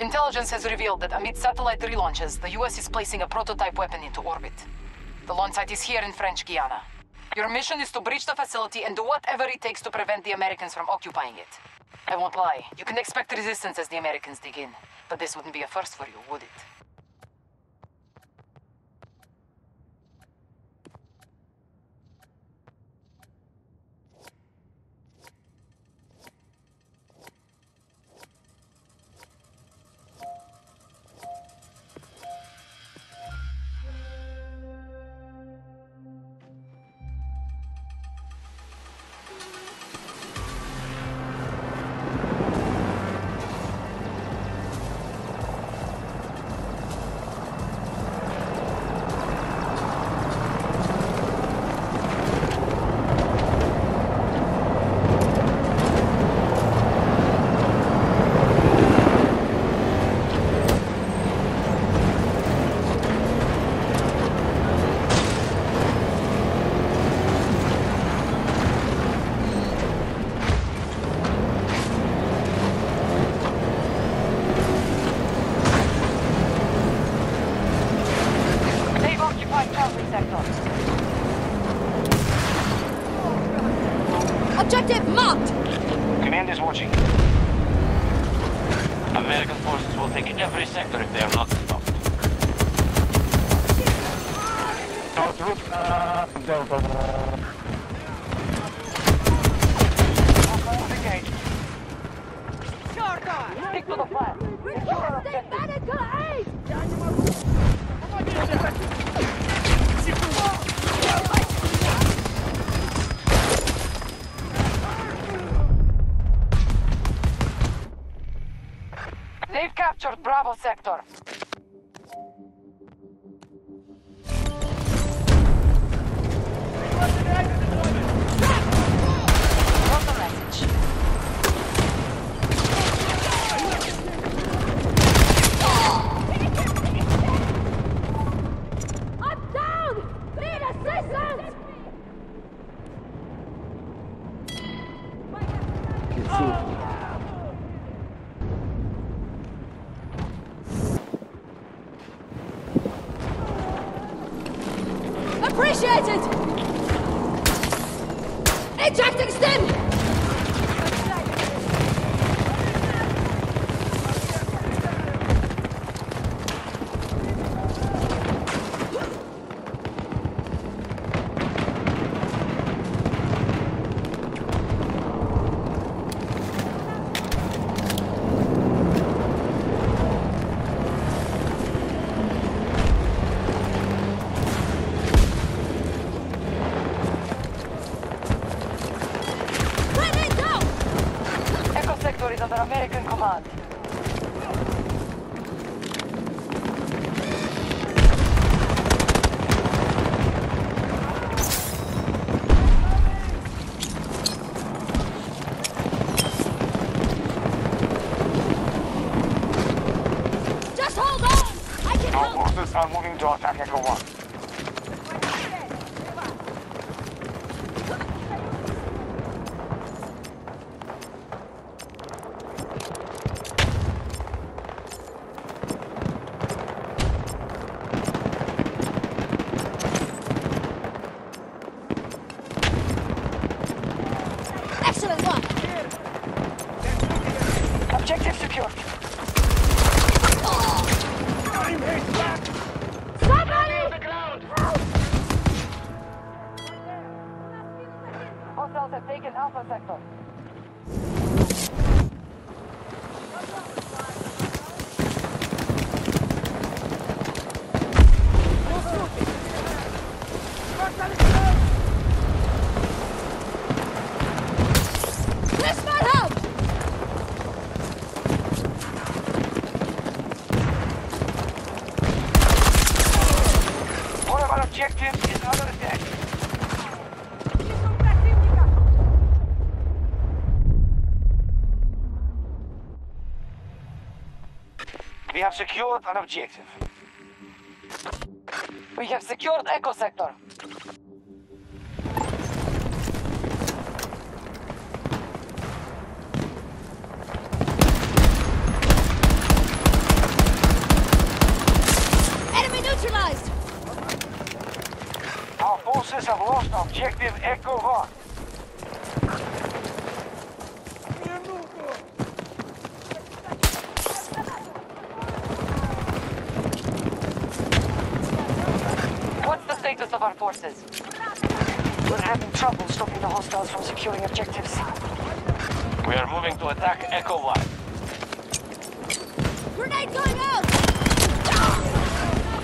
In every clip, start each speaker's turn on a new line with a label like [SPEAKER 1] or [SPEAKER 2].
[SPEAKER 1] Intelligence has revealed that amid satellite relaunches, the US is placing a prototype weapon into orbit. The launch site is here in French Guiana. Your mission is to breach the facility and do whatever it takes to prevent the Americans from occupying it. I won't lie, you can expect resistance as the Americans dig in. But this wouldn't be a first for you, would it? They've captured Bravo sector. Sul. Sector is under American command. Objective secured.
[SPEAKER 2] Somebody!
[SPEAKER 1] Hostiles have taken Alpha sector.
[SPEAKER 3] We have secured an objective.
[SPEAKER 1] We have secured Echo Sector. Enemy neutralized!
[SPEAKER 4] Our forces have lost objective Echo 1.
[SPEAKER 5] Of our forces?
[SPEAKER 1] We're having trouble stopping the hostiles from securing objectives.
[SPEAKER 4] We are moving to attack Echo 1.
[SPEAKER 2] Grenade going out!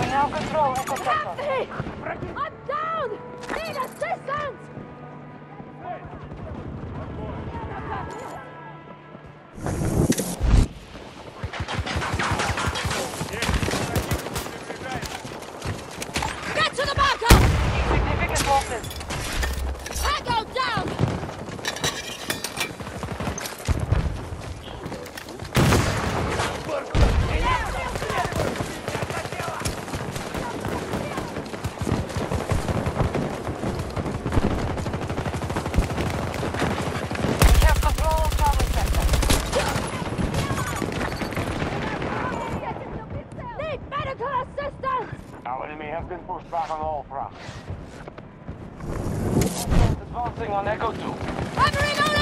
[SPEAKER 1] We now control Echo Sector.
[SPEAKER 2] I'm down! Need assistance!
[SPEAKER 4] Enemy has been pushed back on all fronts. Advancing on Echo 2.
[SPEAKER 2] I'm reloading!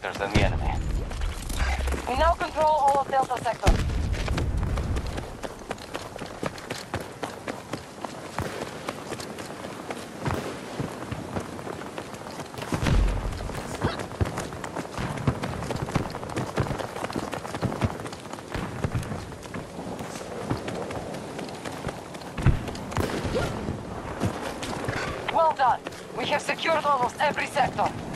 [SPEAKER 4] Sectors than the enemy.
[SPEAKER 1] We
[SPEAKER 4] now control
[SPEAKER 1] all of Delta Sector. Well done. We have secured almost every sector.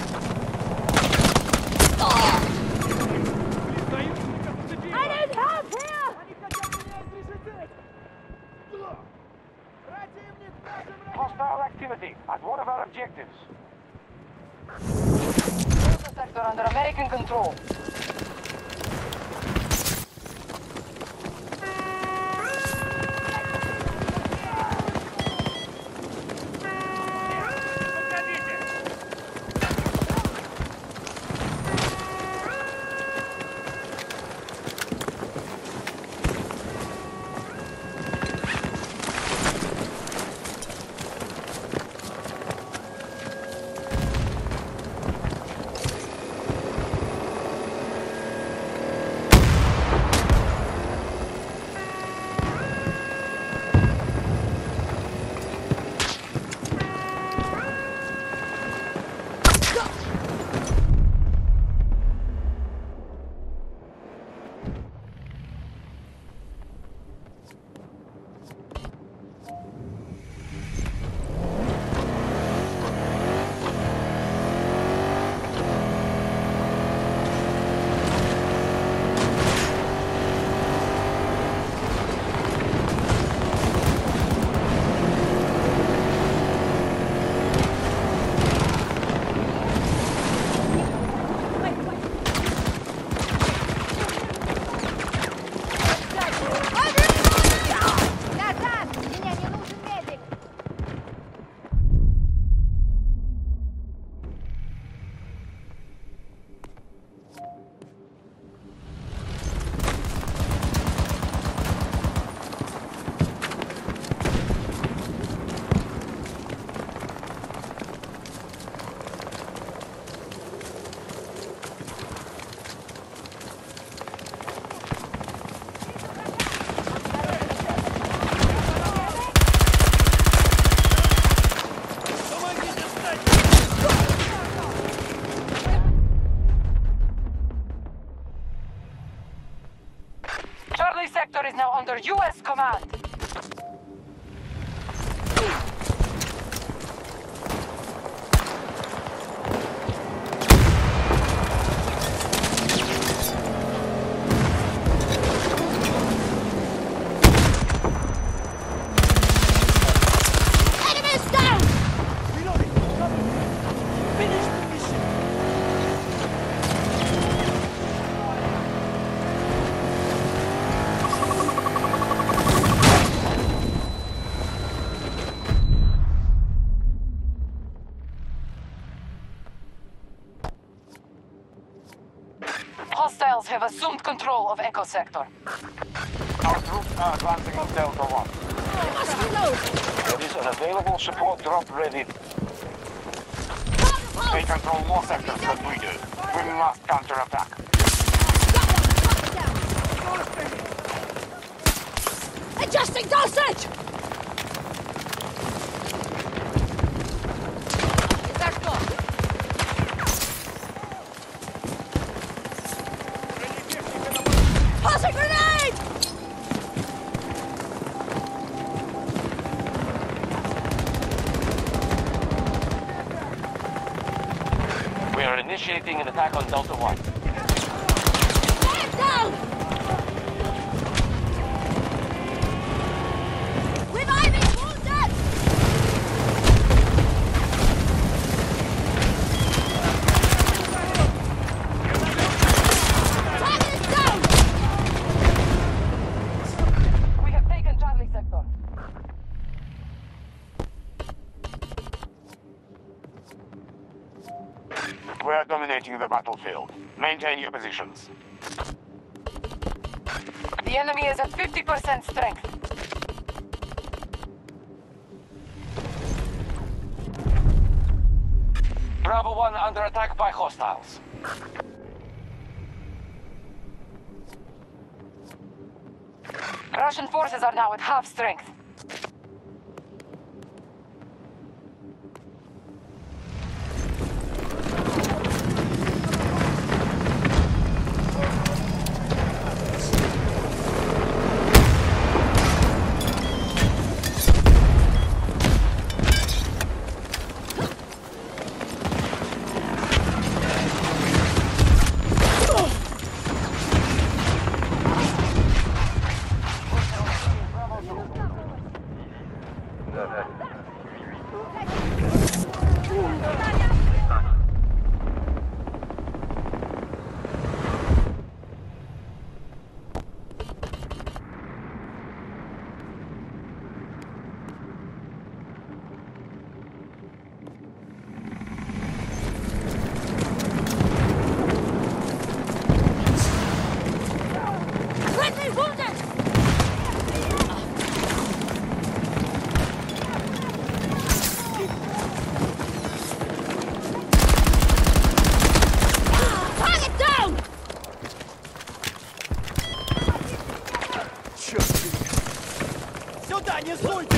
[SPEAKER 1] Control of Echo Sector.
[SPEAKER 3] Our troops are advancing on Delta 1.
[SPEAKER 2] Must reload.
[SPEAKER 3] There is an available support drop ready. They control more sectors than we do. We must counterattack.
[SPEAKER 2] Adjusting dosage.
[SPEAKER 3] Initiating an attack on Delta 1.
[SPEAKER 1] We
[SPEAKER 3] are dominating the battlefield. Maintain your positions.
[SPEAKER 1] The enemy is at 50% strength.
[SPEAKER 3] Bravo 1 under attack by hostiles.
[SPEAKER 1] Russian forces are now at half strength. Рисуйте!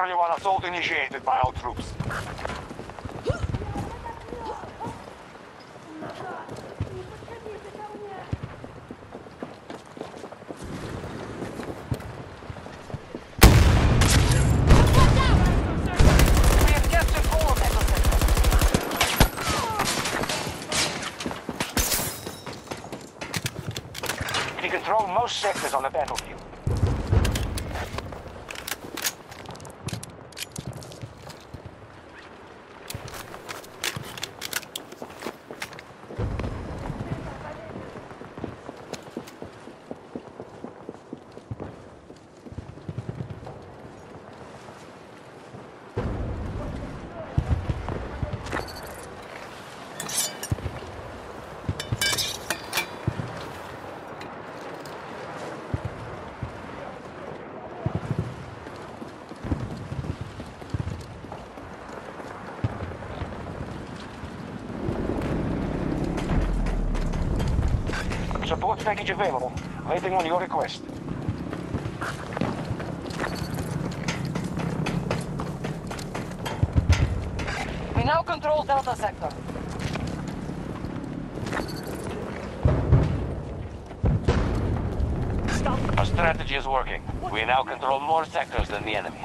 [SPEAKER 1] Charlie
[SPEAKER 3] 1 assault initiated by our troops.
[SPEAKER 1] We have captured all of Echo Sector.
[SPEAKER 4] control most sectors on the battlefield. Package available. Waiting on your request.
[SPEAKER 1] We now control Delta Sector. Stop.
[SPEAKER 4] Our strategy is working. We now control more sectors than the enemy.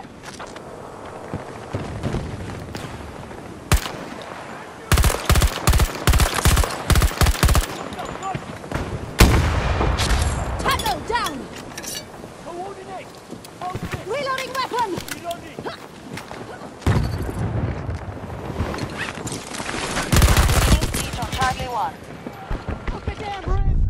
[SPEAKER 2] Tango down!
[SPEAKER 6] Coordinate! Focus!
[SPEAKER 2] Reloading weapon!
[SPEAKER 6] Reloading!
[SPEAKER 1] Siege on Charlie 1.
[SPEAKER 6] Put the damn rim!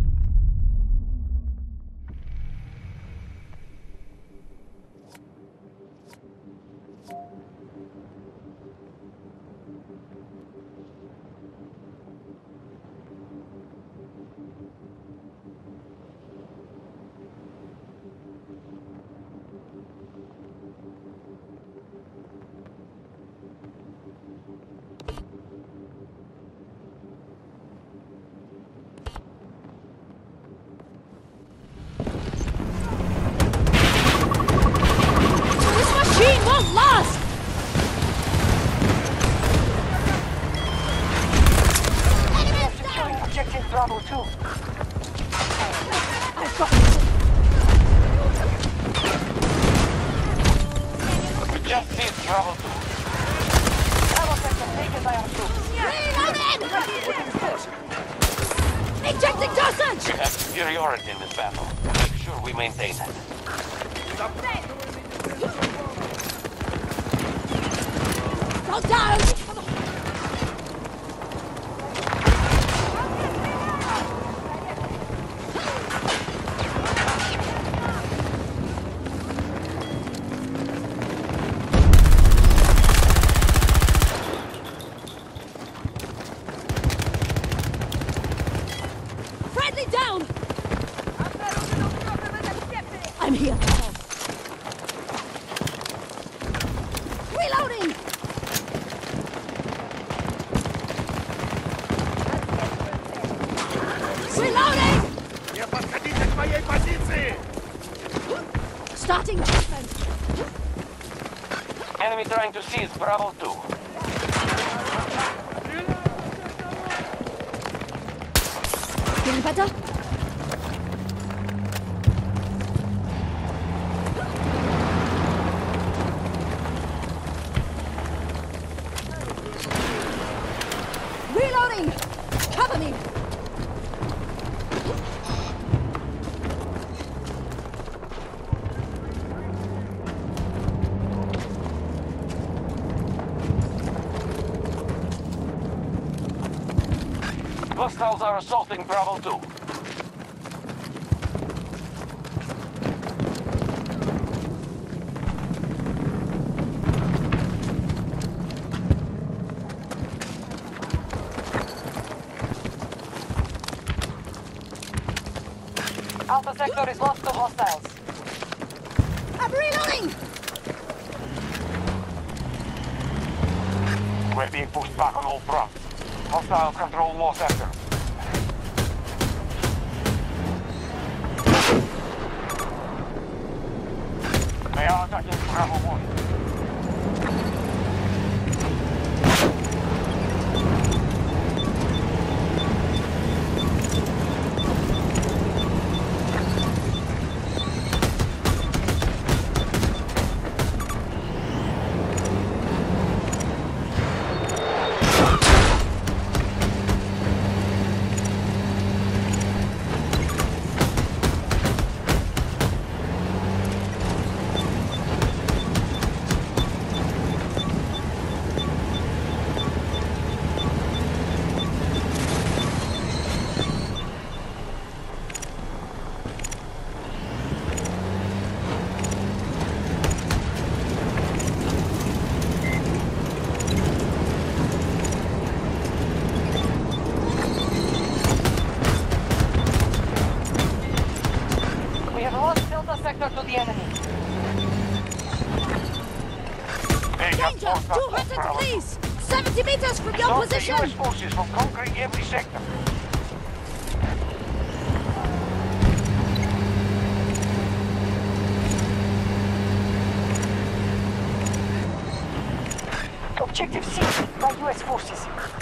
[SPEAKER 2] This machine won't last! Enemy is
[SPEAKER 1] Securing
[SPEAKER 2] down!
[SPEAKER 1] objective Bravo 2.
[SPEAKER 2] I've got
[SPEAKER 4] We just seized Bravo 2.
[SPEAKER 1] Bravo Sector taken by our troops.
[SPEAKER 2] Reloading! Ejecting dosage!
[SPEAKER 4] We have superiority in this battle. Make sure we maintain it.
[SPEAKER 2] Go down! Friendly down! I'm here. Reloading! Reloading!
[SPEAKER 6] Nie podchodzicie k mojej pozycji!
[SPEAKER 2] Starting defense.
[SPEAKER 4] Enemy trying to seize Bravo 2.
[SPEAKER 2] Feeling better?
[SPEAKER 4] Are assaulting Bravo 2.
[SPEAKER 1] Alpha Sector is lost to hostiles.
[SPEAKER 2] I'm reloading!
[SPEAKER 4] We're being pushed back on all fronts. Hostiles control more sectors.
[SPEAKER 2] Danger! 200, please! 70 meters from your
[SPEAKER 3] Stop
[SPEAKER 2] position!
[SPEAKER 3] The US forces conquering every sector.
[SPEAKER 1] Objective C by US forces.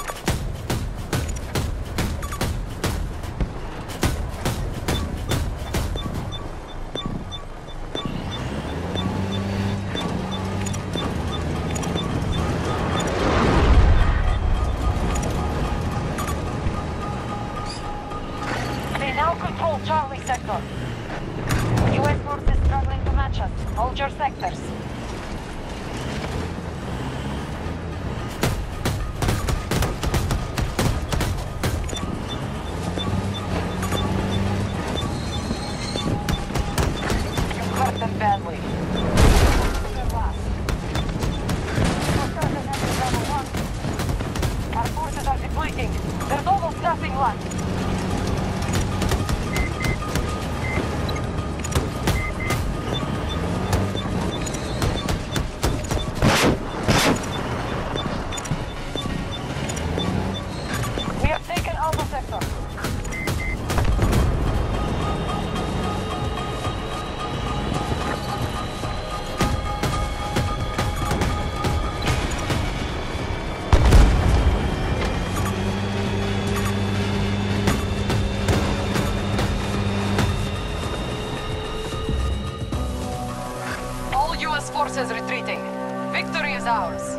[SPEAKER 7] hours.